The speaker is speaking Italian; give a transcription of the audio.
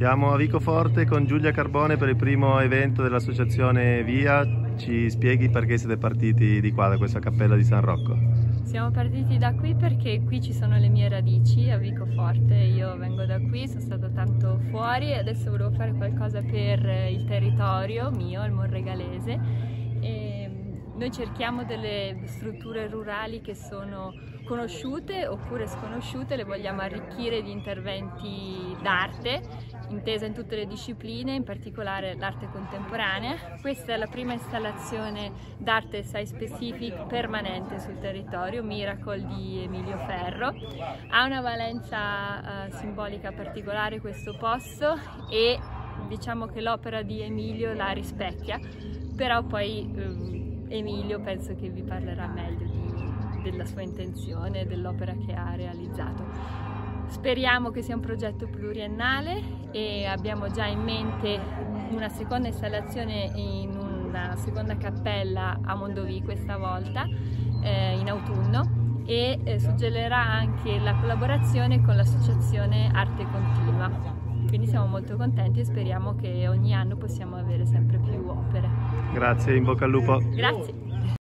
Siamo a Vicoforte con Giulia Carbone per il primo evento dell'associazione Via. Ci spieghi perché siete partiti di qua, da questa cappella di San Rocco? Siamo partiti da qui perché qui ci sono le mie radici a Vicoforte, io vengo da qui, sono stata tanto fuori e adesso volevo fare qualcosa per il territorio mio, il Monregalese. Noi cerchiamo delle strutture rurali che sono conosciute oppure sconosciute, le vogliamo arricchire di interventi d'arte, intesa in tutte le discipline, in particolare l'arte contemporanea. Questa è la prima installazione d'arte site specific permanente sul territorio, Miracle di Emilio Ferro. Ha una valenza uh, simbolica particolare questo posto e diciamo che l'opera di Emilio la rispecchia, però poi um, Emilio penso che vi parlerà meglio di, della sua intenzione, dell'opera che ha realizzato. Speriamo che sia un progetto pluriennale e abbiamo già in mente una seconda installazione in una seconda cappella a Mondovì questa volta eh, in autunno e eh, suggerirà anche la collaborazione con l'associazione Arte Continua. Quindi siamo molto contenti e speriamo che ogni anno possiamo avere sempre più opere. Grazie, in bocca al lupo. Grazie.